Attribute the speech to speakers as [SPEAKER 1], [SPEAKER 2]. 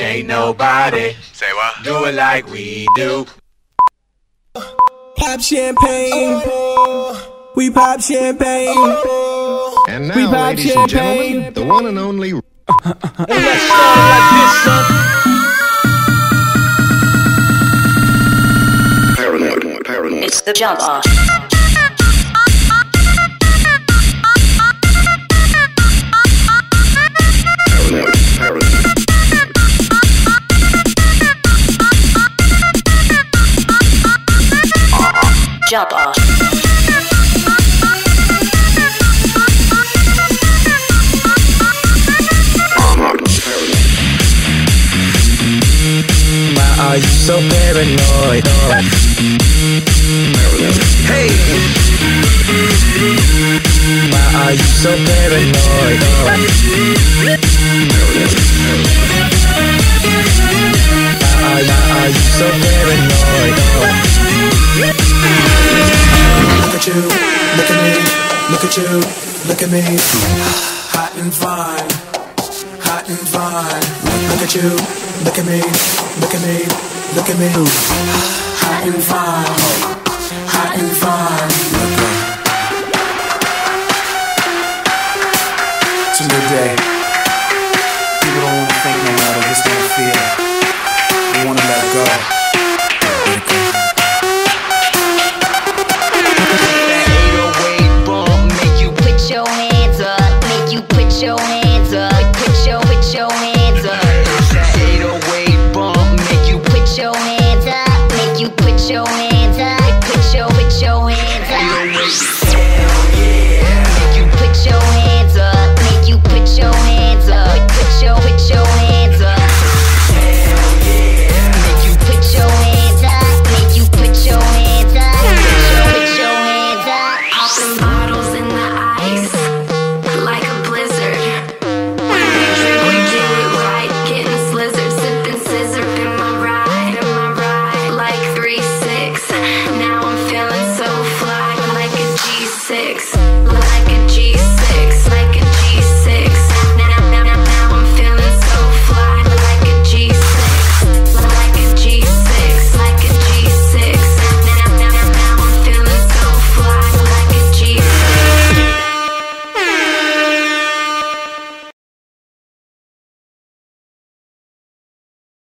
[SPEAKER 1] Can't nobody
[SPEAKER 2] Say what?
[SPEAKER 1] do it like we do.
[SPEAKER 3] Pop champagne. We pop champagne.
[SPEAKER 4] And now,
[SPEAKER 3] We
[SPEAKER 4] now,
[SPEAKER 3] pop
[SPEAKER 4] ladies and
[SPEAKER 3] champagne.
[SPEAKER 4] gentlemen, the one and only Paranoid, paranoid.
[SPEAKER 5] It's the jump off. Jump off.
[SPEAKER 3] Why are you so paranoid? Hey! Why are you so paranoid? Why are you so paranoid?
[SPEAKER 6] Look at you, look at me. Hot and fine, hot and fine. Look at you, look at me, look at me, look at me. Hot and fine, hot and fine. with your hands.